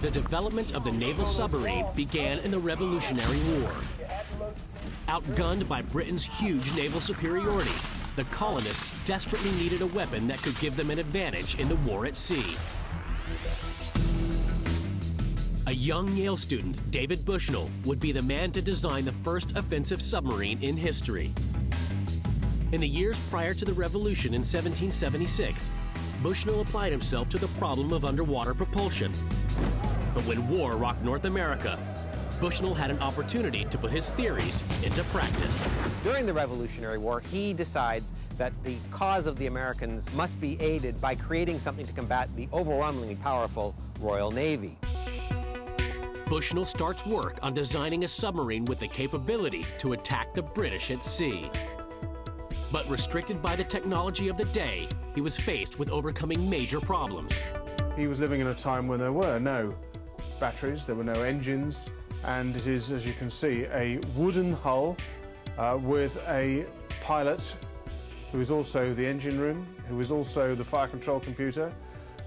The development of the naval submarine began in the Revolutionary War. Outgunned by Britain's huge naval superiority, the colonists desperately needed a weapon that could give them an advantage in the war at sea. A young Yale student, David Bushnell, would be the man to design the first offensive submarine in history. In the years prior to the Revolution in 1776, Bushnell applied himself to the problem of underwater propulsion. But when war rocked North America, Bushnell had an opportunity to put his theories into practice. During the Revolutionary War, he decides that the cause of the Americans must be aided by creating something to combat the overwhelmingly powerful Royal Navy. Bushnell starts work on designing a submarine with the capability to attack the British at sea. But restricted by the technology of the day, he was faced with overcoming major problems. He was living in a time when there were no batteries, there were no engines, and it is, as you can see, a wooden hull uh, with a pilot who is also the engine room, who is also the fire control computer,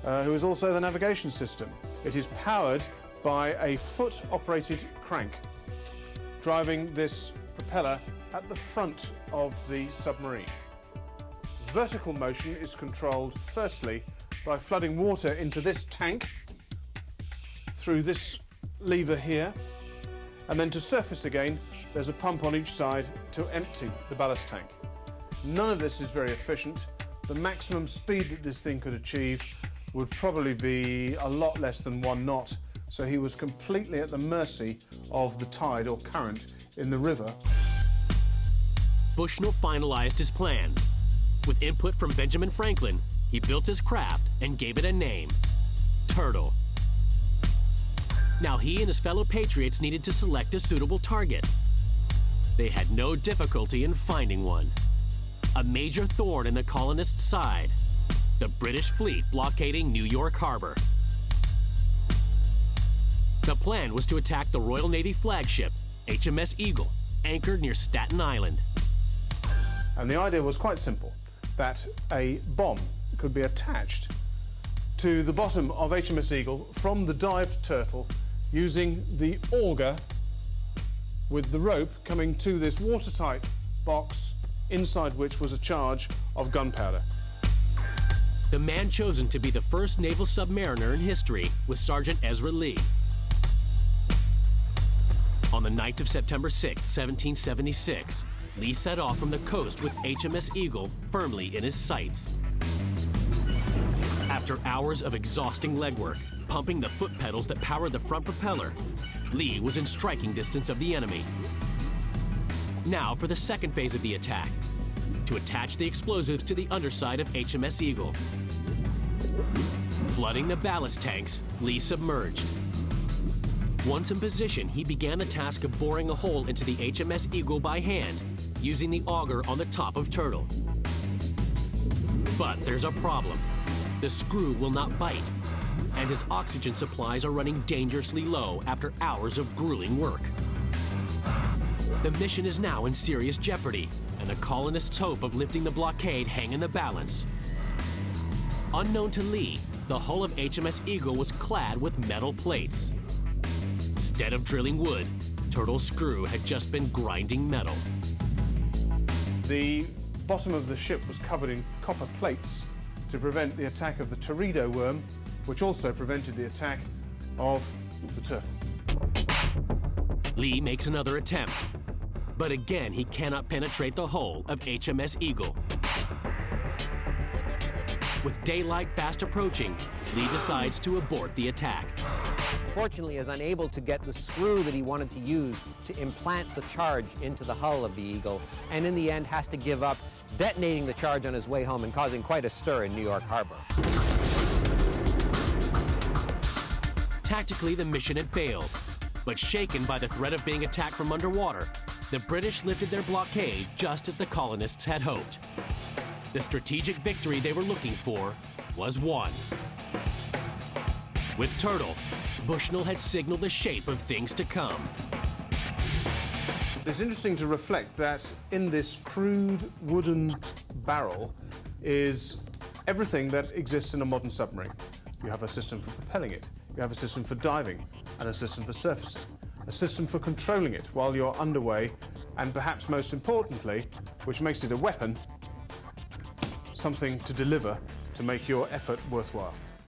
uh, who is also the navigation system. It is powered by a foot-operated crank, driving this propeller at the front of the submarine. Vertical motion is controlled firstly by flooding water into this tank through this lever here and then to surface again, there's a pump on each side to empty the ballast tank. None of this is very efficient. The maximum speed that this thing could achieve would probably be a lot less than one knot, so he was completely at the mercy of the tide or current in the river. Bushnell finalized his plans. With input from Benjamin Franklin, he built his craft and gave it a name, Turtle. Now he and his fellow patriots needed to select a suitable target. They had no difficulty in finding one. A major thorn in the colonists' side, the British fleet blockading New York Harbor. The plan was to attack the Royal Navy flagship, HMS Eagle, anchored near Staten Island. And the idea was quite simple, that a bomb could be attached to the bottom of HMS Eagle from the dived turtle using the auger with the rope coming to this watertight box inside which was a charge of gunpowder. The man chosen to be the first naval submariner in history was Sergeant Ezra Lee. On the night of September 6, 1776, Lee set off from the coast with HMS Eagle firmly in his sights. After hours of exhausting legwork, pumping the foot pedals that powered the front propeller, Lee was in striking distance of the enemy. Now for the second phase of the attack, to attach the explosives to the underside of HMS Eagle. Flooding the ballast tanks, Lee submerged. Once in position, he began the task of boring a hole into the HMS Eagle by hand, using the auger on the top of Turtle. But there's a problem. The screw will not bite, and his oxygen supplies are running dangerously low after hours of grueling work. The mission is now in serious jeopardy, and the colonists' hope of lifting the blockade hang in the balance. Unknown to Lee, the hull of HMS Eagle was clad with metal plates. Instead of drilling wood, Turtle's screw had just been grinding metal. The bottom of the ship was covered in copper plates to prevent the attack of the teredo worm, which also prevented the attack of the turtle. Lee makes another attempt, but again he cannot penetrate the hull of HMS Eagle. With daylight fast approaching, Lee decides to abort the attack. Fortunately, is unable to get the screw that he wanted to use to implant the charge into the hull of the Eagle, and in the end has to give up, detonating the charge on his way home and causing quite a stir in New York Harbor. Tactically, the mission had failed, but shaken by the threat of being attacked from underwater, the British lifted their blockade just as the colonists had hoped. The strategic victory they were looking for was won. With Turtle, Bushnell had signaled the shape of things to come. It's interesting to reflect that in this crude wooden barrel is everything that exists in a modern submarine. You have a system for propelling it. You have a system for diving and a system for surfacing. A system for controlling it while you're underway, and perhaps most importantly, which makes it a weapon, something to deliver to make your effort worthwhile.